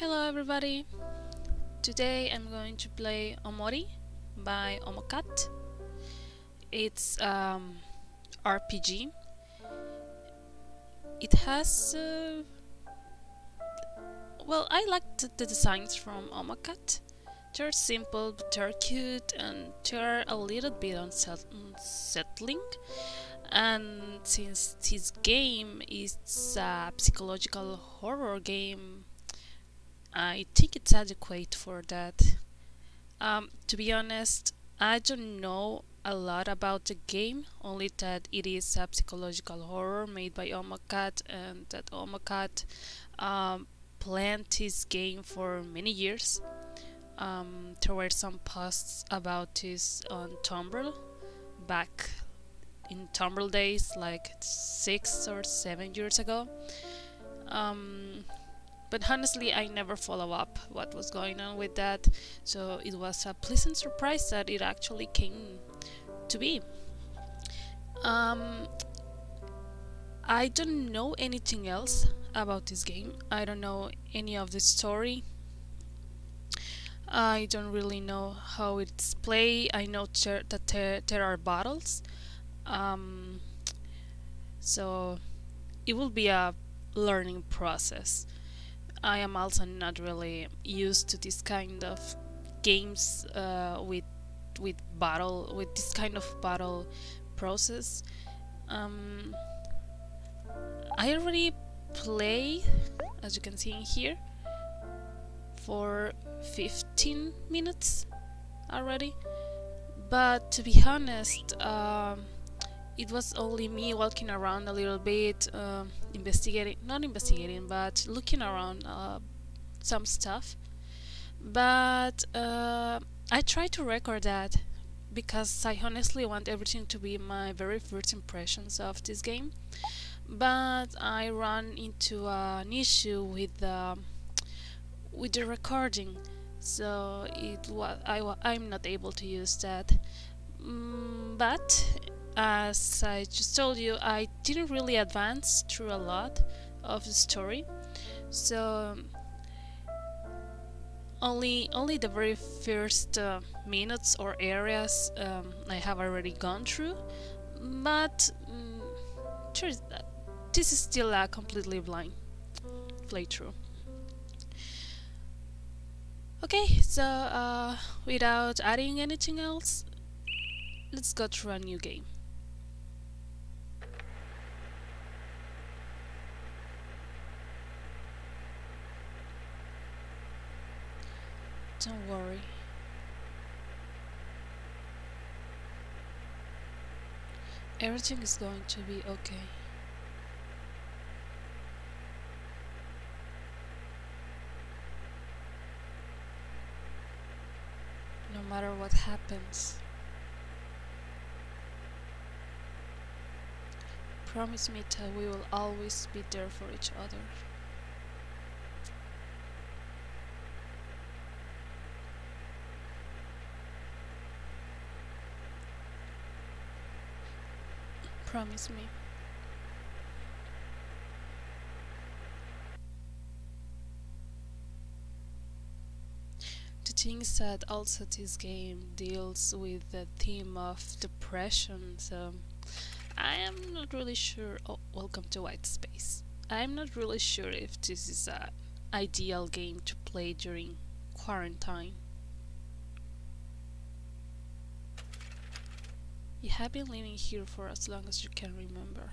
Hello everybody! Today I'm going to play Omori by Omocat. It's um, RPG. It has uh, well, I like the, the designs from Omocat. They're simple, but they're cute, and they're a little bit unsettling. And since this game is a psychological horror game, I think it's adequate for that. Um, to be honest, I don't know a lot about the game, only that it is a psychological horror made by Omocat and that Omocat um, planned this game for many years. Um, there were some posts about this on Tumblr back in Tumblr days, like six or seven years ago. Um, but honestly, I never follow up what was going on with that, so it was a pleasant surprise that it actually came to be. Um, I don't know anything else about this game. I don't know any of the story. I don't really know how it's played. I know that there, there are battles. Um, so it will be a learning process. I am also not really used to this kind of games uh, with with battle with this kind of battle process. Um, I already play, as you can see in here, for 15 minutes already. But to be honest, um, it was only me walking around a little bit, uh, investigating, not investigating, but looking around uh, some stuff. But uh, I try to record that because I honestly want everything to be my very first impressions of this game. But I run into an issue with the with the recording. So it was I I'm not able to use that. Mm, but as I just told you I didn't really advance through a lot of the story so only only the very first uh, minutes or areas um, I have already gone through but mm, this is still a completely blind playthrough. Okay, so uh, without adding anything else, let's go through a new game. Don't worry. Everything is going to be okay. No matter what happens. Promise me that we will always be there for each other. Promise me. The things that also this game deals with the theme of depression, so I am not really sure. Oh, welcome to White Space. I'm not really sure if this is an ideal game to play during quarantine. You have been living here for as long as you can remember.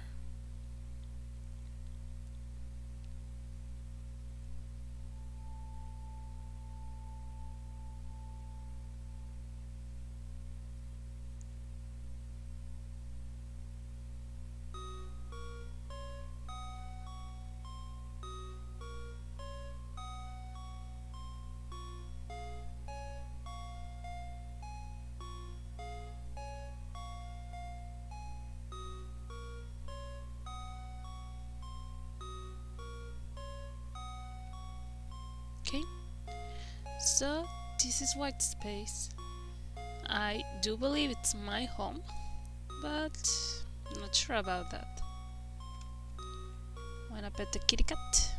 okay? So this is white space. I do believe it's my home but I'm not sure about that. Wanna pet the kitty cat?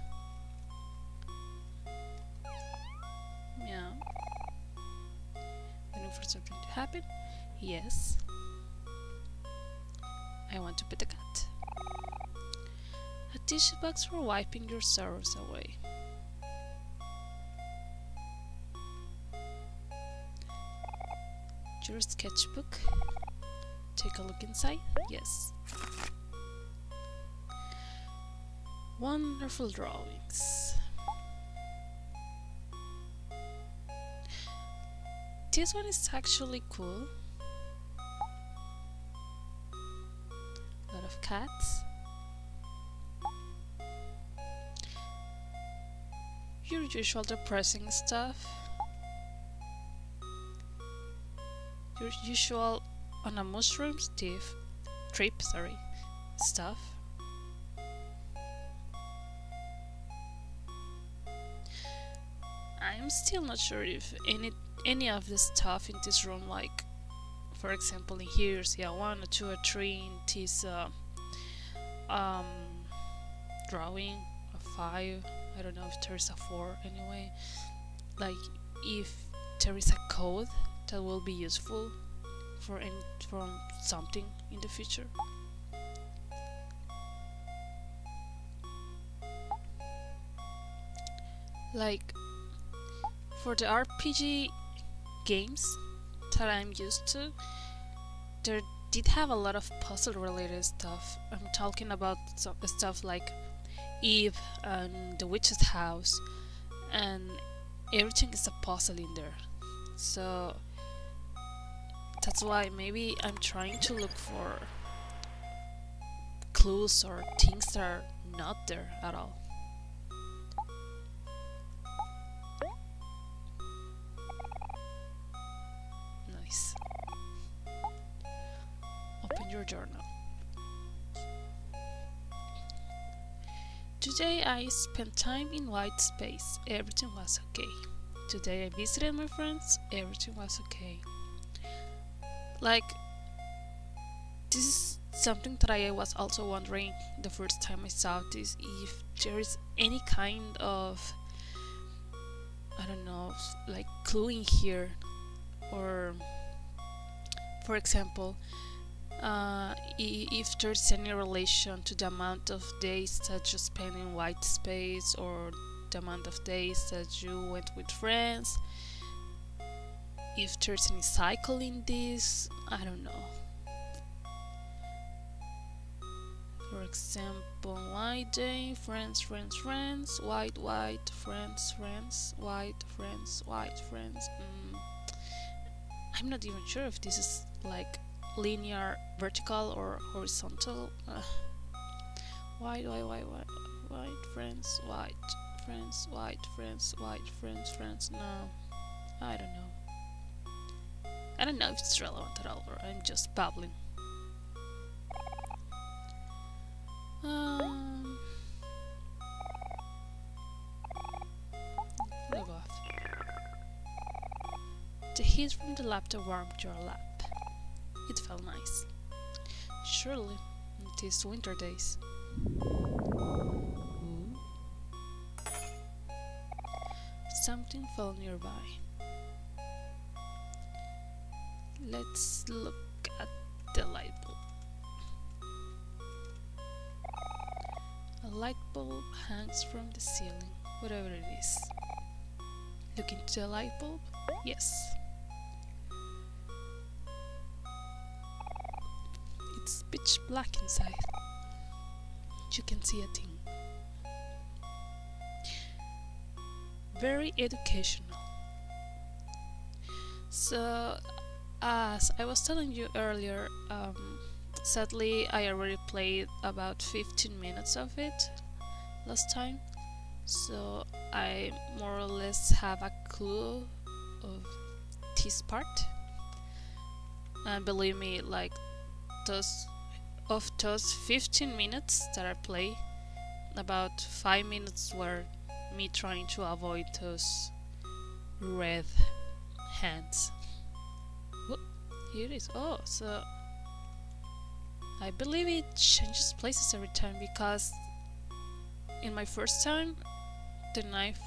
Meow waiting for something to happen? Yes. I want to pet the cat. A tissue box for wiping your sorrows away. Your sketchbook. Take a look inside. Yes. Wonderful drawings. This one is actually cool. A lot of cats. Your usual depressing stuff. Usual on a mushroom trip, trip, sorry, stuff. I'm still not sure if any any of the stuff in this room, like for example in here, a one, a two, a three in this uh, um, drawing, a five. I don't know if there's a four anyway. Like if there is a code that will be useful for from something in the future. Like for the RPG games that I'm used to, there did have a lot of puzzle related stuff. I'm talking about stuff like Ib and the witch's house, and everything is a puzzle in there. So that's why maybe I'm trying to look for clues or things that are not there at all. Nice. Open your journal. Today I spent time in white space. Everything was okay. Today I visited my friends. Everything was okay. Like, this is something that I was also wondering the first time I saw this if there is any kind of I don't know like clue in here. Or for example uh, if there's any relation to the amount of days that you spend in white space or the amount of days that you went with friends if there's any cycle in this, I don't know. For example, white day, friends, friends, friends, white, white, friends, friends, white, friends, white, friends. Mm. I'm not even sure if this is like linear, vertical, or horizontal. Uh, white, white, white, white, white, friends, white, friends, white, friends, white, friends, friends. No, I don't know. I don't know if it's relevant at all, or I'm just babbling. Um, off. The heat from the laptop warmed your lap. It felt nice. Surely, in these winter days. Ooh. Something fell nearby. Let's look at the light bulb. A light bulb hangs from the ceiling, whatever it is. Look into the light bulb? Yes. It's pitch black inside. You can see a thing. Very educational. So as I was telling you earlier, um, sadly I already played about 15 minutes of it last time, so I more or less have a clue of this part. And believe me, like those of those 15 minutes that I play, about 5 minutes were me trying to avoid those red hands here it is oh so I believe it changes places every time because in my first time the knife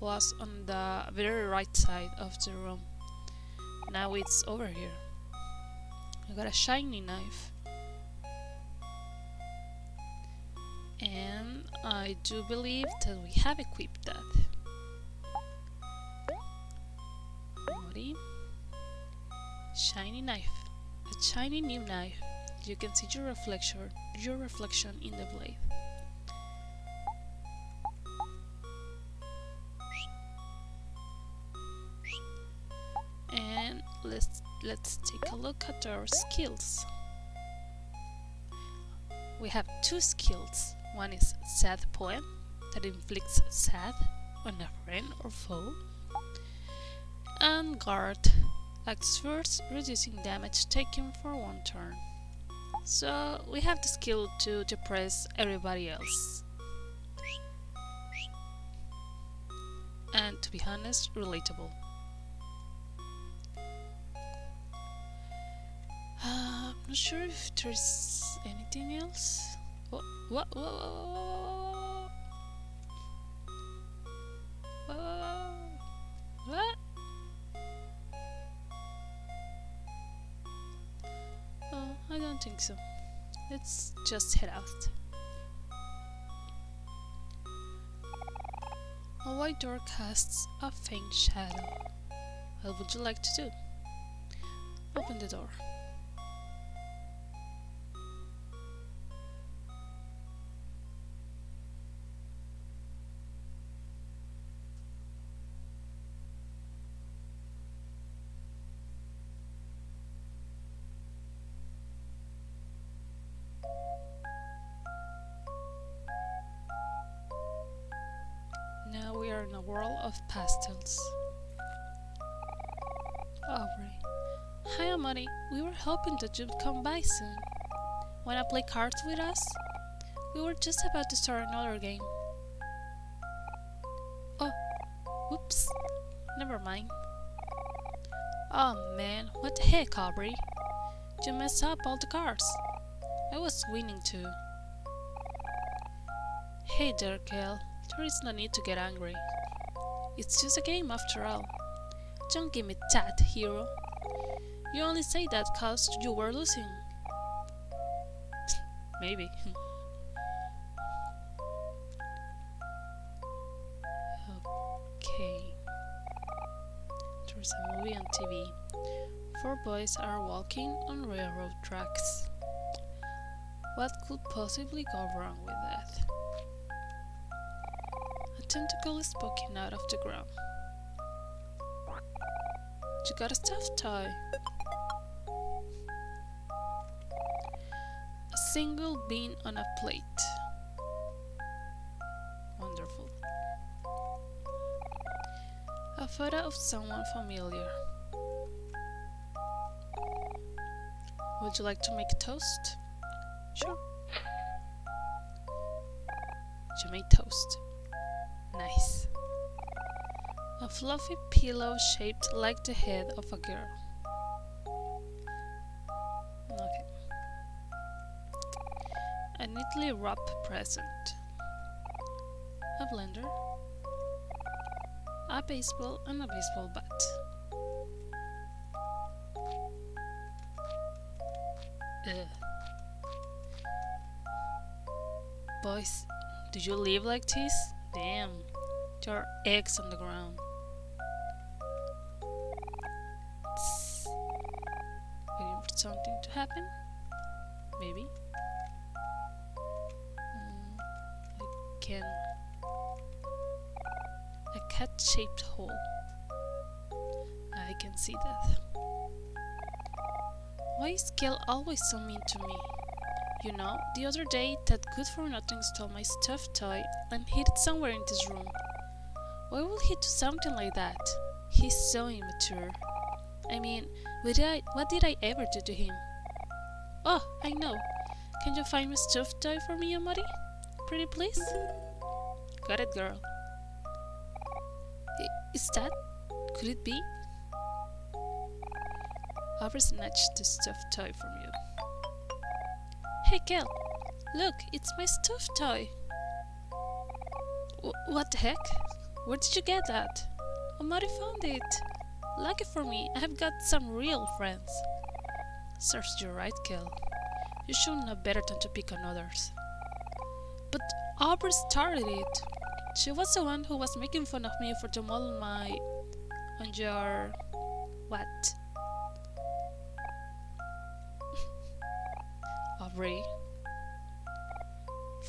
was on the very right side of the room now it's over here I got a shiny knife. And I do believe that we have equipped that. Shiny knife. A shiny new knife. You can see your reflection your reflection in the blade. And let's let's take a look at our skills. We have two skills. One is sad poem that inflicts sad on a friend or foe. And guard acts first, reducing damage taken for one turn. So we have the skill to depress everybody else. And to be honest, relatable. Uh, I'm not sure if there's anything else. What? What? What? Let's just head out. A white door casts a faint shadow. What would you like to do? Open the door. Now we are in a world of pastels. Aubrey. Hi Omori, we were hoping that you'd come by soon. Wanna play cards with us? We were just about to start another game. Oh, whoops. Never mind. Oh man, what the heck, Aubrey? You messed up all the cards. I was winning too. Hey there, Kel. There is no need to get angry. It's just a game after all. Don't give me that, hero. You only say that cause you were losing. Maybe. okay. There's a movie on TV. Four boys are walking on railroad tracks. What could possibly go wrong with tentacle is poking out of the ground. You got a stuffed toy. A single bean on a plate. Wonderful. A photo of someone familiar. Would you like to make a toast? Sure. You made toast. Nice. A fluffy pillow shaped like the head of a girl. Okay. A neatly wrapped present. A blender. A baseball and a baseball bat. Ugh. Boys, do you live like this? Damn, there are eggs on the ground. Tss. Waiting for something to happen? Maybe. Mm, I can. A cat-shaped hole. I can see that. Why is Kel always so mean to me? You know, the other day that good for nothing stole my stuffed toy and hid it somewhere in this room. Why would he do something like that? He's so immature. I mean, what did I, what did I ever do to him? Oh, I know. Can you find my stuffed toy for me, Omori? Pretty please? Got it, girl. Is that? Could it be? Aubrey snatched the stuffed toy from you. Hey, Kel! Look, it's my stuffed toy! W what the heck? Where did you get that? Omori found it! Lucky for me, I have got some real friends. Serves you right, Kel. You should know better than to pick on others. But Aubrey started it. She was the one who was making fun of me for the model my on your what? Aubrey.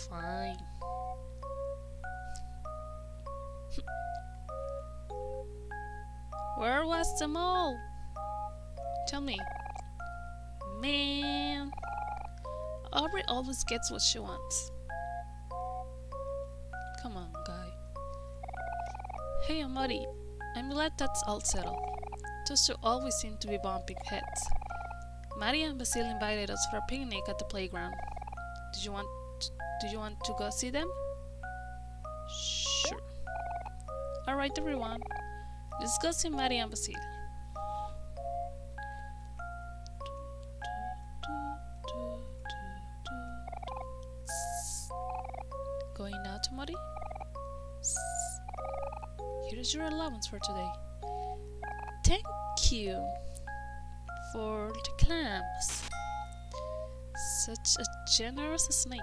Fine. Where was the mole? Tell me. Man. Aubrey always gets what she wants. Come on, guy. Hey, Omori. I'm glad that's all settled. Those two always seem to be bumping heads. Maria and Basil invited us for a picnic at the playground. Did you want do you want to go see them? Sure. Alright everyone. Let's go see Maria and Basil. Going now, Mori? Here's your allowance for today. Thank you for the clams. Such a generous snake.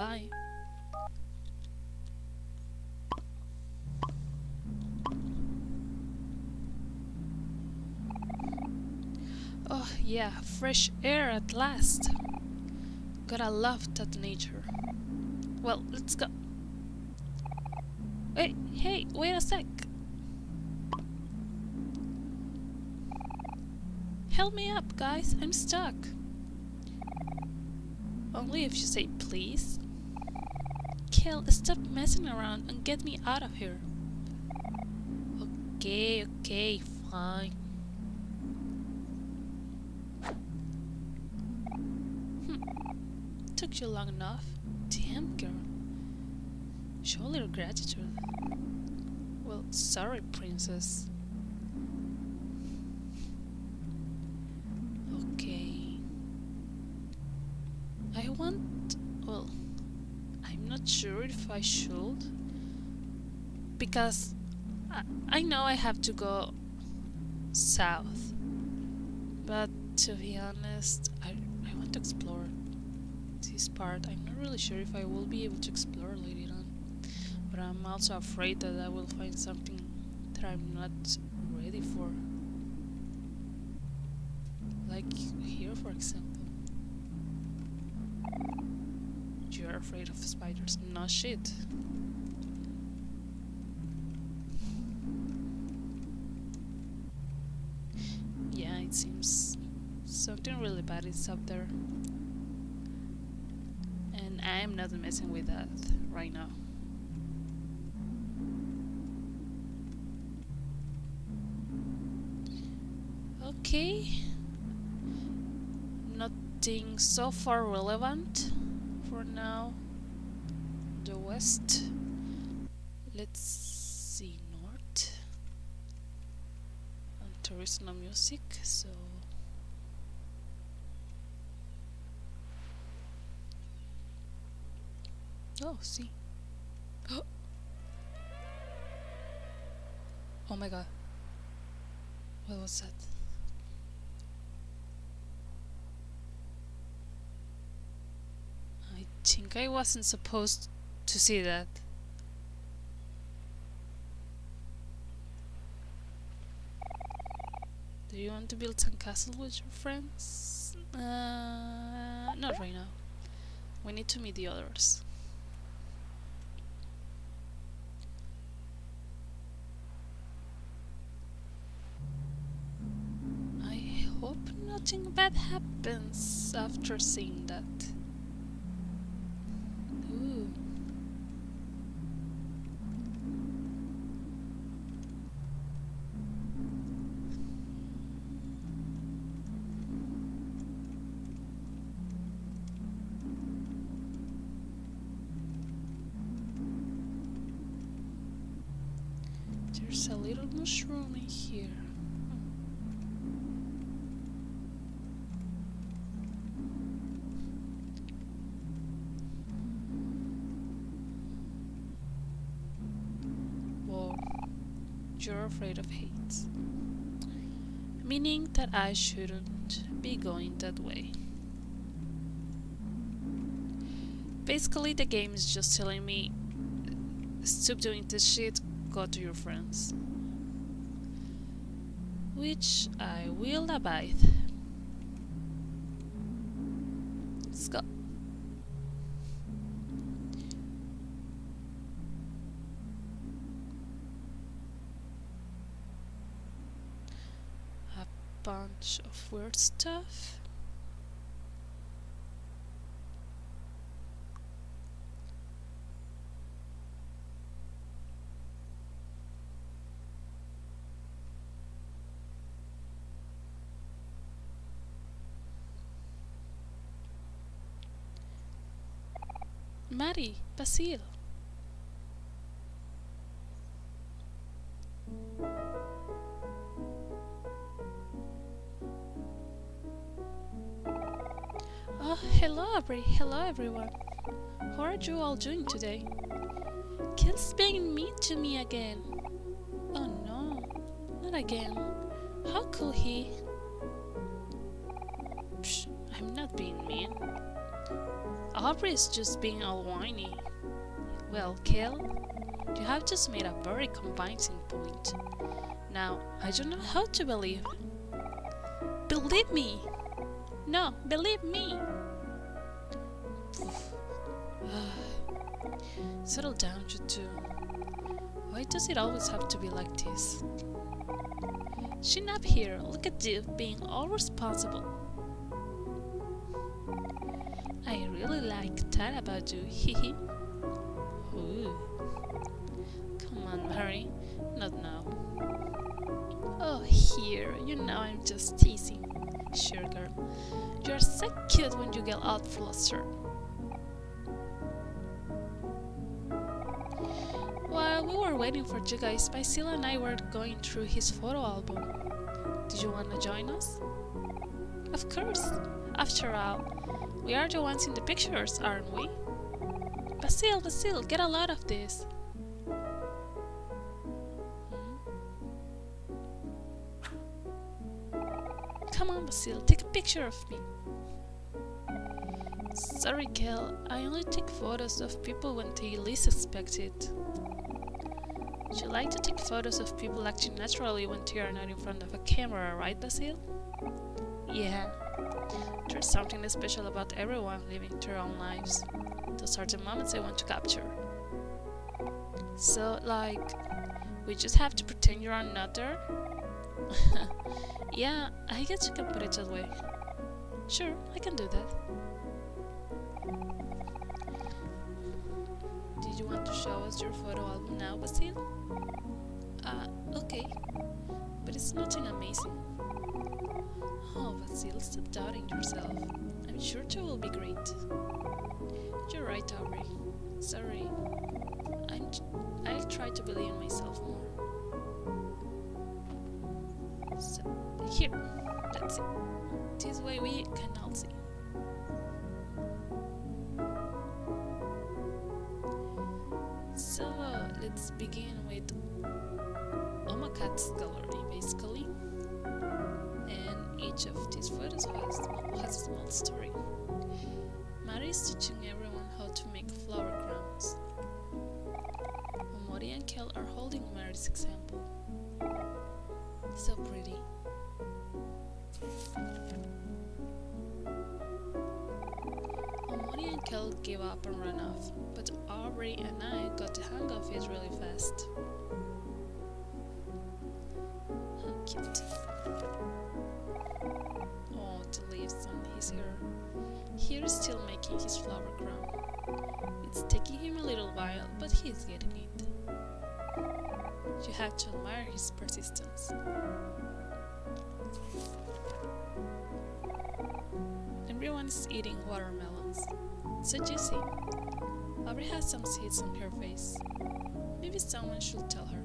Bye. Oh, yeah, fresh air at last. Gotta love that nature. Well, let's go. Hey, hey, wait a sec. Help me up, guys. I'm stuck. Only if you say please. Kel, stop messing around and get me out of here. Okay, okay, fine. Hmm. took you long enough. Damn, girl. Show a little gratitude. Well, sorry, princess. I should. Because I, know I have to go south. But to be honest, I, I want to explore this part. I'm not really sure if I will be able to explore later on. But I'm also afraid that I will find something that I'm not ready for. Like here, for example. You're afraid of spiders. No shit. Yeah, it seems something really bad is up there. And I'm not messing with that right now. Okay. Nothing so far relevant now. The west. Let's see north. And no music, so Oh, see. Oh my god. What was that? I think I wasn't supposed to see that. Do you want to build some castle with your friends? Uh, not right now. We need to meet the others. I hope nothing bad happens after seeing that. There's a little mushroom in here. Hmm. you're afraid of hate. Meaning that I shouldn't be going that way. Basically, the game is just telling me stop doing this shit, go to your friends. Which I will abide. Let's go. A bunch of weird stuff. Mari, Basil. Oh, ah, hello, Aubrey. Hello, everyone. How are you all doing today? Kel's being mean to me again. Oh no, not again. How could he? Psh, I'm not being mean. Aubrey is just being all whiny. Well, Kel, you have just made a very convincing point. Now, I don't know how to believe. Believe me! No, believe me! Settle down, you two. Why does it always have to be like this? Chin up here, look at you being all responsible. That about you, hehe. Ooh. Come on, Mari, not now. Oh, here, you know I'm just teasing. Sure, girl. You're so cute when you get all flustered. While we were waiting for you guys, Basil and I were going through his photo album. Did you want to join us? Of course. After all, we are the ones in the pictures, aren't we? Basil, Basil, get a lot of this. Hmm. Come on, Basil, take a picture of me. Sorry, Kel, I only take photos of people when they least expect it. You like to take photos of people acting naturally when they are not in front of a camera, right, Basil? Yeah. There's something special about everyone living their own lives. Those are the moments I want to capture. So, like, we just have to pretend you're not there? yeah, I guess you can put it that way. Sure, I can do that. Did you want to show us your photo album now, Basil? Uh, okay. But it's nothing amazing. Oh, Basil, stop doubting yourself. I'm sure you will be great. You're right, Aubrey. Sorry. I'm I'll try to believe in myself more. So, here. That's it. This way we can all see. So, uh, let's begin with Omocat's gallery, basically. Each of these photos has, has a small story. Mari is teaching everyone how to make flower crowns. Omori and Kel are holding Mari's example. So pretty. Omori and Kel gave up and ran off, but Aubrey and I got the hang of it really fast. How cute. His hair. Is still making his flower crown. It's taking him a little while, but he's getting it. You have to admire his persistence. Everyone is eating watermelons. So juicy. Aubrey has some seeds on her face. Maybe someone should tell her.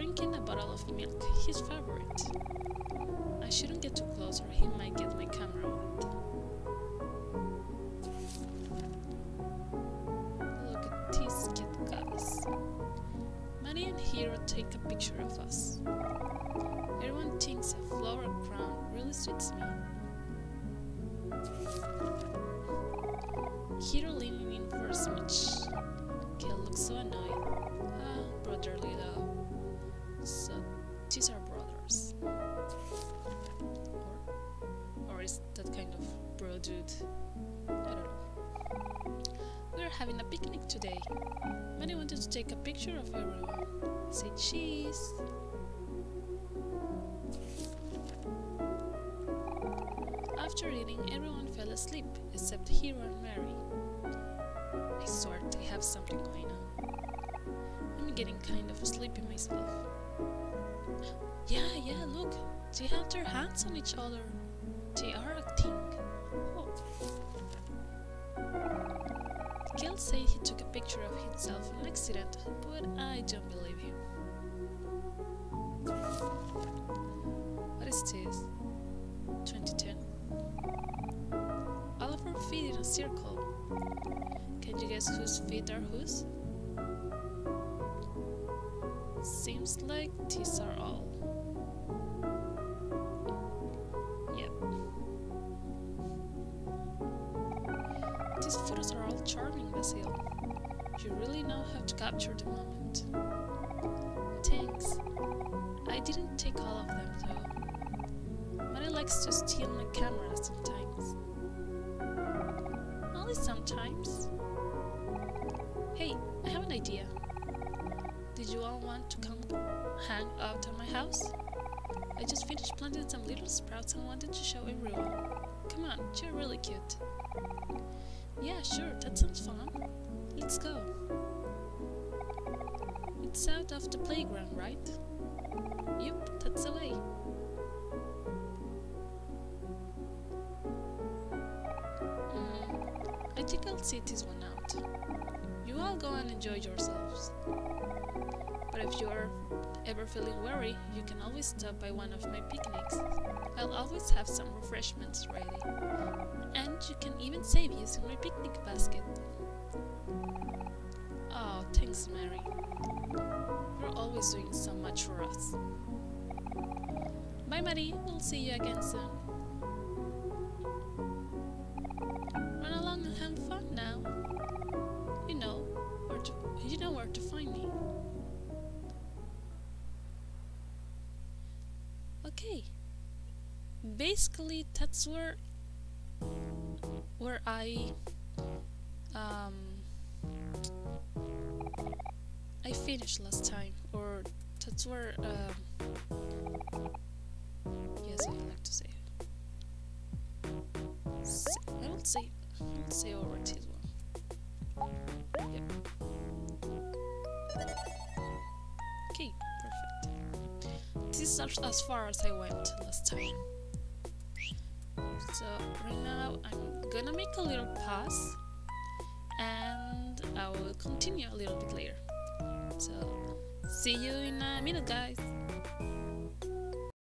drinking a bottle of milk, his favorite. I shouldn't get too close or he might get my camera wet. Look at these cute guys. Manny and Hero take a picture of us. Everyone thinks a flower crown really suits me. Hero leaning in for a smooch. Kel looks so annoyed. Ah, brother love. So, uh, these are brothers. Or, or is that kind of bro dude? I don't know. We're having a picnic today. Manny wanted to take a picture of everyone. Uh, say cheese. After eating, everyone fell asleep except Hero and Mari. I swear they have something going on. I'm getting kind of sleepy myself. Yeah, yeah, look, they have their hands on each other. They are acting. Oh. Said he took a picture of himself on accident, but I don't believe him. What is this? 2010. All of feet in a circle. Can you guess whose feet are whose? Seems like these are all. Yep. These photos are all charming, Basil. You really know how to capture the moment. Thanks. I didn't take all of them though. Money likes to steal my camera sometimes. Only sometimes. Hey, I have an idea. You all want to come hang out at my house? I just finished planting some little sprouts and wanted to show everyone. Come on, you're really cute. Yeah, sure, that sounds fun. Let's go. It's out of the playground, right? Yep, that's the way. Mm, I think I'll sit this one out. You all go and enjoy yourselves. But if you're ever feeling weary, you can always stop by one of my picnics. I'll always have some refreshments ready. And you can even save using my picnic basket. Oh, thanks, Mari. You're always doing so much for us. Bye, Mari. We'll see you again soon. Basically, that's where where I um I finished last time, or that's where um yes I like to say. I will say I will say over this one. Yep. Okay, perfect. This is as- as far as I went last time. So right now I'm gonna make a little pause and I will continue a little bit later. So see you in a minute guys.